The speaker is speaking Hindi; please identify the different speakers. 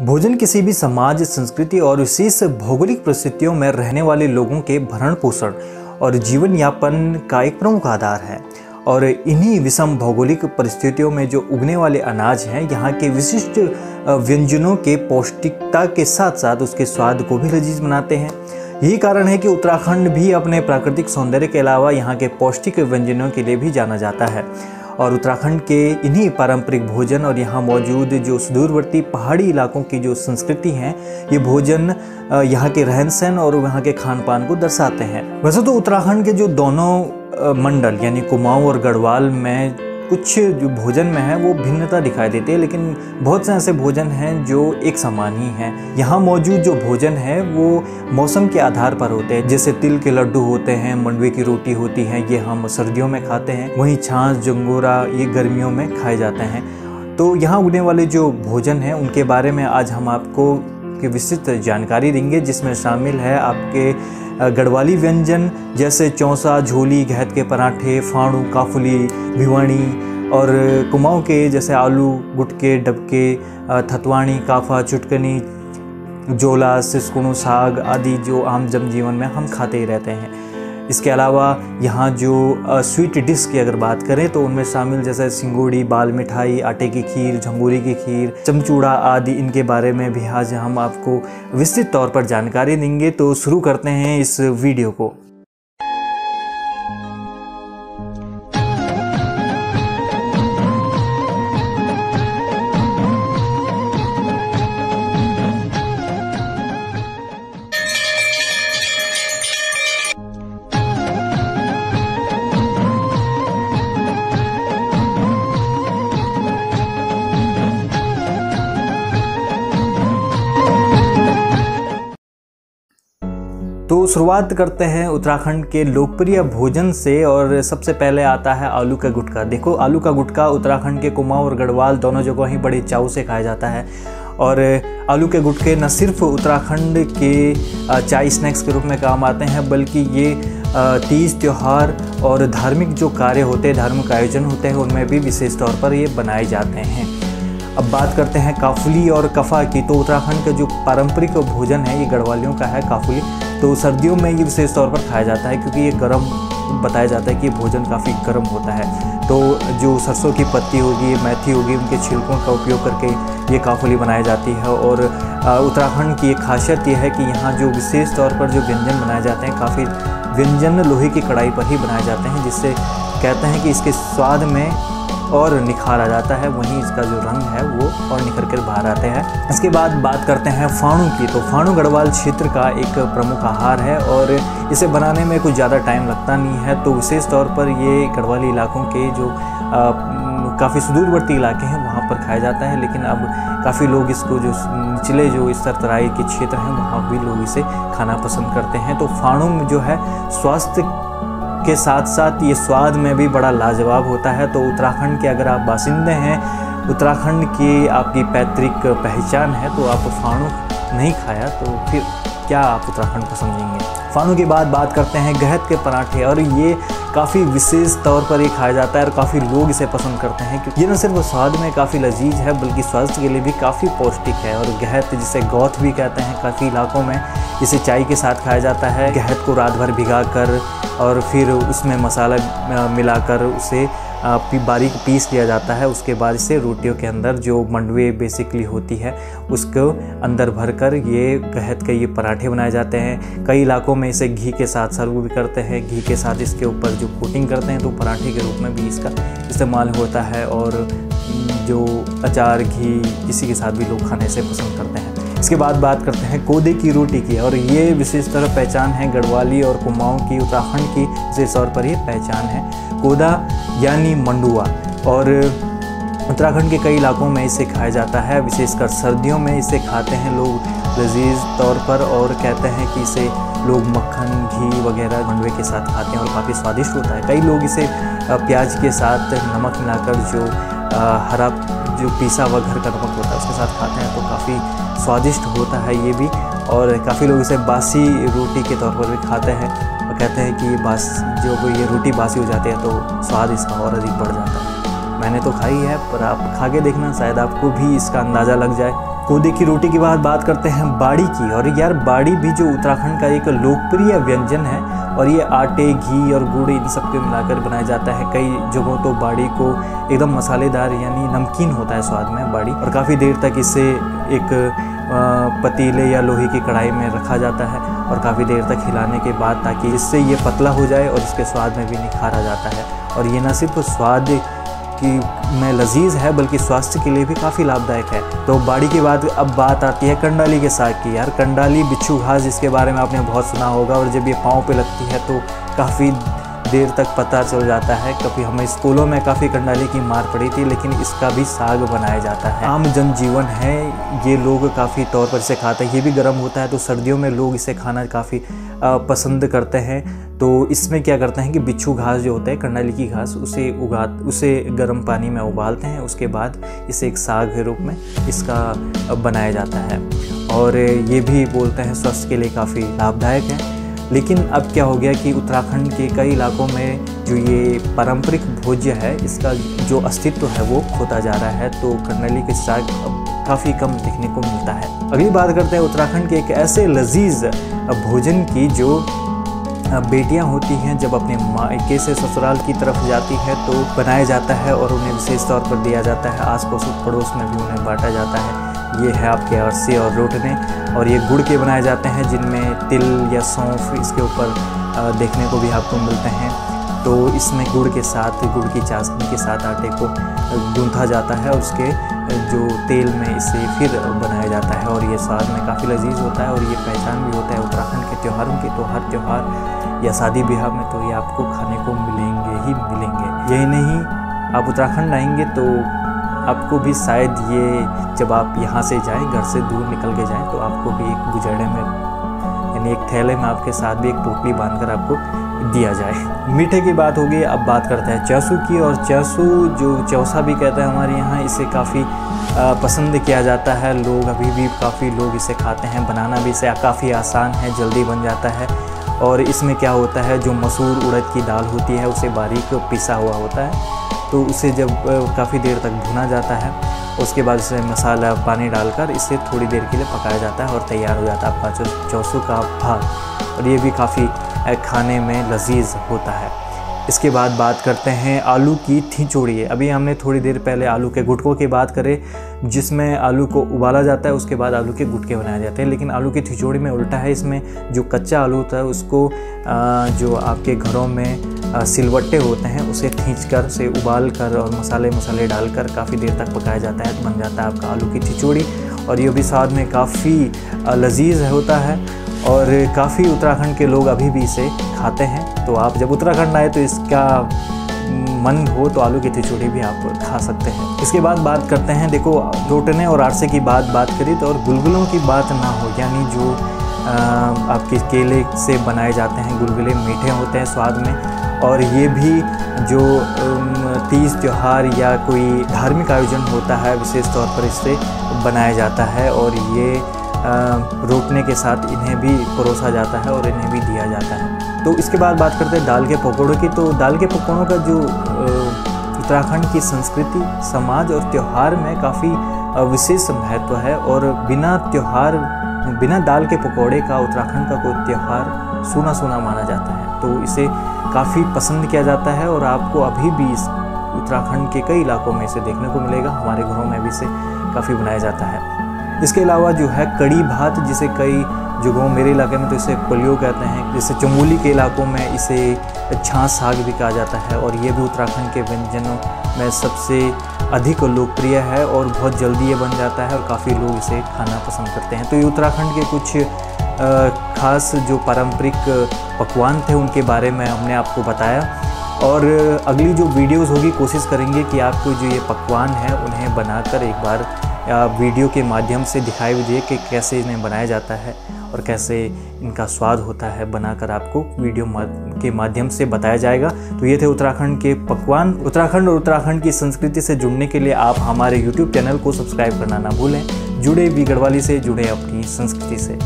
Speaker 1: भोजन किसी भी समाज, संस्कृति और विशेष भौगोलिक परिस्थितियों में रहने वाले लोगों के भरण पोषण और जीवन यापन का एक प्रमुख आधार है। और इन्हीं विषम भौगोलिक परिस्थितियों में जो उगने वाले अनाज हैं, यहाँ के विशिष्ट व्यंजनों के पौष्टिकता के साथ साथ उसके स्वाद को भी लजीज बनाते हैं। यही कारण है कि उत्तराखंड भी अपने प्राकृतिक सौंदर्य के अलावा यहाँ के पौष्टिक व्यंजनों के लिए भी जाना जाता है। और उत्तराखंड के इन्हीं पारंपरिक भोजन और यहाँ मौजूद जो सुदूरवर्ती पहाड़ी इलाकों की जो संस्कृति हैं, ये भोजन यहाँ के रहन सहन और यहाँ के खान पान को दर्शाते हैं। वैसे तो उत्तराखंड के जो दोनों मंडल यानी कुमाऊँ और गढ़वाल में कुछ जो भोजन में है, वो भिन्नता दिखाई देती है, लेकिन बहुत से ऐसे भोजन हैं जो एक समान ही हैं। यहाँ मौजूद जो भोजन है, वो मौसम के आधार पर होते हैं। जैसे तिल के लड्डू होते हैं, मंडवे की रोटी होती है, ये हम सर्दियों में खाते हैं। वहीं छाछ, जंगोरा, ये गर्मियों में खाए जाते हैं। तो यहाँ उगने वाले जो भोजन हैं, उनके बारे में आज हम आपको विस्तृत जानकारी देंगे, जिसमें शामिल है आपके गढ़वाली व्यंजन, जैसे चौंसा, झोली, गहत के पराठे फाणू काफुली, भिवाणी और कुमाऊँ के जैसे आलू, गुटके, डबके थतवाणी, काफा, चुटकनी, जोला सिसकुणु साग आदि जो आम जन जीवन में हम खाते ही रहते हैं। इसके अलावा यहाँ जो स्वीट डिश की अगर बात करें तो उनमें शामिल जैसे सिंगोड़ी, बाल मिठाई, आटे की खीर, झंगूरी की खीर, चमचूड़ा आदि इनके बारे में भी आज हम आपको विस्तृत तौर पर जानकारी देंगे। तो शुरू करते हैं इस वीडियो को। शुरुआत करते हैं उत्तराखंड के लोकप्रिय भोजन से और सबसे पहले आता है आलू का गुटका देखो, आलू का गुटका उत्तराखंड के कुमाऊँ और गढ़वाल दोनों जगह ही बड़े चाव से खाया जाता है। और आलू के गुटके न सिर्फ़ उत्तराखंड के चाय स्नैक्स के रूप में काम आते हैं, बल्कि ये तीज त्यौहार और धार्मिक जो कार्य होते हैं, धार्मिक आयोजन होते हैं, उनमें भी विशेष तौर पर ये बनाए जाते हैं। अब बात करते हैं काफुली और कफ़ा की। तो उत्तराखंड का जो पारंपरिक भोजन है, ये गढ़वालियों का है काफुली। तो सर्दियों में ये विशेष तौर पर खाया जाता है क्योंकि ये गर्म बताया जाता है कि भोजन काफ़ी गर्म होता है। तो जो सरसों की पत्ती होगी, मेथी होगी, उनके छिलकों का उपयोग करके ये काफुली बनाई जाती है और उत्तराखंड की एक खासियत ये है कि यहाँ जो विशेष तौर पर जो व्यंजन बनाए जाते हैं काफ़ी व्यंजन लोहे की कढ़ाई पर ही बनाए जाते हैं, जिससे कहते हैं कि इसके स्वाद में और निखार जाता है, वहीं इसका जो रंग है वो और निखर कर बाहर आते हैं। इसके बाद बात करते हैं फाणू की तो फाणू गढ़वाल क्षेत्र का एक प्रमुख आहार है और इसे बनाने में कुछ ज़्यादा टाइम लगता नहीं है तो विशेष तौर पर ये गढ़वाली इलाकों के जो काफ़ी सुदूरवर्ती इलाके हैं, वहाँ पर खाया जाता है, लेकिन अब काफ़ी लोग इसको जो निचले जो स्तर तराई के क्षेत्र हैं, वहाँ भी लोग इसे खाना पसंद करते हैं। तो फाणू जो है स्वास्थ्य के साथ साथ ये स्वाद में भी बड़ा लाजवाब होता है। तो उत्तराखंड के अगर आप बासिंदे हैं, उत्तराखंड की आपकी पैतृक पहचान है तो आप फाणु नहीं खाया तो फिर क्या आप उत्तराखंड को समझेंगे? फानू के बाद बात करते हैं गहत के पराठे, और ये काफ़ी विशेष तौर पर ये खाया जाता है और काफ़ी लोग इसे पसंद करते हैं, क्योंकि ये न सिर्फ़ स्वाद में काफ़ी लजीज है, बल्कि स्वास्थ्य के लिए भी काफ़ी पौष्टिक है, और गहत जिसे गौथ भी कहते हैं, काफ़ी इलाकों में इसे चाय के साथ खाया जाता है। गहत को रात भर भिगा कर और फिर उसमें मसाला मिलाकर उसे बारीक पीस लिया जाता है, उसके बाद इसे रोटियों के अंदर जो मंडवे बेसिकली होती है, उसको अंदर भर कर ये कहत के ये पराठे बनाए जाते हैं। कई इलाकों में इसे घी के साथ सर्व भी करते हैं। घी के साथ इसके ऊपर जो कोटिंग करते हैं तो पराठे के रूप में भी इसका इस्तेमाल होता है और जो अचार, घी, इसी के साथ भी लोग खाने से पसंद करते हैं। इसके बाद बात करते हैं कोदे की रोटी की, और ये विशेष तरह पहचान है गढ़वाली और कुमाऊँ की, उत्तराखंड की, विशेष तौर पर ये पहचान है। कोदा यानी मंडुआ और उत्तराखंड के कई इलाकों में इसे खाया जाता है, विशेषकर सर्दियों में इसे खाते हैं लोग लजीज तौर पर, और कहते हैं कि इसे लोग मक्खन, घी वगैरह मंडवे के साथ खाते हैं, और काफ़ी स्वादिष्ट होता है। कई लोग इसे प्याज के साथ नमक मिलाकर जो हरा, जो पीसा हुआ घर का नमक होता है, उसके साथ खाते हैं तो काफ़ी स्वादिष्ट होता है ये भी। और काफ़ी लोग इसे बासी रोटी के तौर पर भी खाते हैं और कहते हैं कि बास, जो ये रोटी बासी हो जाती है तो स्वाद इसका और अधिक बढ़ जाता है। मैंने तो खाई है, पर आप खा के देखना, शायद आपको भी इसका अंदाज़ा लग जाए। कोदे की रोटी के बाद बात करते हैं बाड़ी की। और यार, बाड़ी भी जो उत्तराखंड का एक लोकप्रिय व्यंजन है और ये आटे, घी और गुड़, इन सबको मिलाकर बनाया जाता है। कई जगहों तो बाड़ी को एकदम मसालेदार यानी नमकीन होता है स्वाद में बाड़ी। और काफ़ी देर तक इसे एक पतीले या लोहे की कढ़ाई में रखा जाता है और काफ़ी देर तक हिलाने के बाद ताकि इससे ये पतला हो जाए और इसके स्वाद में भी निखारा जाता है। और ये न सिर्फ़ स्वाद की में लजीज है, बल्कि स्वास्थ्य के लिए भी काफ़ी लाभदायक है। तो बाड़ी के बाद अब बात आती है कंडाली के साग की। यार, कंडाली बिच्छू घास जिसके बारे में आपने बहुत सुना होगा और जब ये पाँव पे लगती है तो काफ़ी देर तक पता चल जाता है कभी हमें स्कूलों में काफ़ी कंडाली की मार पड़ी थी, लेकिन इसका भी साग बनाया जाता है। आम जनजीवन है, ये लोग काफ़ी तौर पर इसे खाते हैं। ये भी गर्म होता है तो सर्दियों में लोग इसे खाना काफ़ी पसंद करते हैं। तो इसमें क्या करते हैं कि बिच्छू घास जो होता है, कंडाली की घास, उसे उगा उसे गर्म पानी में उबालते हैं। उसके बाद इसे एक साग के रूप में इसका बनाया जाता है। और ये भी बोलते हैं, स्वास्थ्य के लिए काफ़ी लाभदायक है। लेकिन अब क्या हो गया कि उत्तराखंड के कई इलाकों में जो ये पारंपरिक भोज्य है, इसका जो अस्तित्व है वो खोता जा रहा है तो कर्नली के साग अब काफ़ी कम देखने को मिलता है। अगली बात करते हैं उत्तराखंड के एक ऐसे लजीज भोजन की जो बेटियाँ होती हैं जब अपने मायके से ससुराल की तरफ़ जाती है तो बनाया जाता है और उन्हें विशेष तौर पर दिया जाता है आस पड़ोस में भी उन्हें बांटा जाता है। ये है आपके अरसे और रोटने और ये गुड़ के बनाए जाते हैं, जिनमें तिल या सौंफ इसके ऊपर देखने को भी आपको मिलते हैं। तो इसमें गुड़ के साथ, गुड़ की चाशनी के साथ आटे को गूंथा जाता है और उसके जो तेल में इसे फिर बनाया जाता है और ये स्वाद में काफ़ी लजीज होता है और ये पहचान भी होता है उत्तराखंड के त्योहारों की तो हर त्यौहार या शादी ब्याह में तो ये आपको खाने को मिलेंगे ही मिलेंगे। यही नहीं, आप उत्तराखंड आएँगे तो आपको भी शायद ये जब आप यहाँ से जाएँ, घर से दूर निकल के जाएँ तो आपको भी एक गुजरने में, यानी एक थैले में आपके साथ भी एक पोटली बांधकर आपको दिया जाए। मीठे की बात होगी, अब बात करते हैं चौसू की, और चौसू जो चौसा भी कहते हैं हमारे यहाँ, इसे काफ़ी पसंद किया जाता है। लोग अभी भी काफ़ी लोग इसे खाते हैं, बनाना भी इसे काफ़ी आसान है, जल्दी बन जाता है। और इसमें क्या होता है, जो मसूर उड़द की दाल होती है, उसे बारीक पिसा हुआ होता है। तो उसे जब काफ़ी देर तक भुना जाता है, उसके बाद उसे मसाला पानी डालकर इसे थोड़ी देर के लिए पकाया जाता है और तैयार हो जाता है आपका चौसू का भाग और ये भी काफ़ी खाने में लजीज होता है। इसके बाद बात करते हैं आलू की थिचोड़ी अभी हमने थोड़ी देर पहले आलू के गुटकों की बात करें, जिसमें आलू को उबाला जाता है, उसके बाद आलू के गुटके बनाए जाते हैं। लेकिन आलू की थिचोड़ी में उल्टा है, इसमें जो कच्चा आलू होता है, उसको जो आपके घरों में सिलवट्टे होते हैं, उसे खींच कर से उबाल कर और मसाले मसाले डालकर काफ़ी देर तक पकाया जाता है तो बन जाता है आपका आलू की थिचोड़ी और ये भी स्वाद में काफ़ी लजीज होता है। और काफ़ी उत्तराखंड के लोग अभी भी इसे खाते हैं। तो आप जब उत्तराखंड आए तो इसका मन हो तो आलू की खिचड़ी भी आप खा सकते हैं। इसके बाद बात करते हैं, देखो रोटने और आरसे की बात बात करी तो और गुलगुलों की बात ना हो, यानी जो आपके केले से बनाए जाते हैं, गुलगुले मीठे होते हैं स्वाद में। और ये भी जो तीज त्यौहार या कोई धार्मिक आयोजन होता है, विशेष तौर पर इससे बनाया जाता है। और ये रोकने के साथ इन्हें भी परोसा जाता है और इन्हें भी दिया जाता है। तो इसके बाद बात करते हैं दाल के पकौड़ों की। तो दाल के पकौड़ों का जो उत्तराखंड की संस्कृति, समाज और त्यौहार में काफ़ी विशेष महत्व है और बिना त्यौहार, बिना दाल के पकौड़े का उत्तराखंड का कोई त्यौहार सुना सुना माना जाता है। तो इसे काफ़ी पसंद किया जाता है और आपको अभी भी इस उत्तराखंड के कई इलाकों में इसे देखने को मिलेगा। हमारे घरों में भी इसे काफ़ी बनाया जाता है। इसके अलावा जो है कड़ी भात, जिसे कई जगहों मेरे इलाके में तो इसे पलियो कहते हैं, जैसे चमोली के इलाकों में इसे छाछ साग भी कहा जाता है, और ये भी उत्तराखंड के व्यंजनों में सबसे अधिक लोकप्रिय है और बहुत जल्दी ये बन जाता है और काफ़ी लोग इसे खाना पसंद करते हैं। तो ये उत्तराखंड के कुछ खास जो पारंपरिक पकवान थे, उनके बारे में हमने आपको बताया। और अगली जो वीडियोस होगी, कोशिश करेंगे कि आपको जो ये पकवान है, उन्हें बनाकर एक बार वीडियो के माध्यम से दिखाई भी दिए कि कैसे इन्हें बनाया जाता है और कैसे इनका स्वाद होता है बनाकर आपको वीडियो के माध्यम से बताया जाएगा। तो ये थे उत्तराखंड के पकवान। उत्तराखंड और उत्तराखंड की संस्कृति से जुड़ने के लिए आप हमारे यूट्यूब चैनल को सब्सक्राइब करना ना भूलें। जुड़े भी गढ़वाली से जुड़े अपनी संस्कृति से।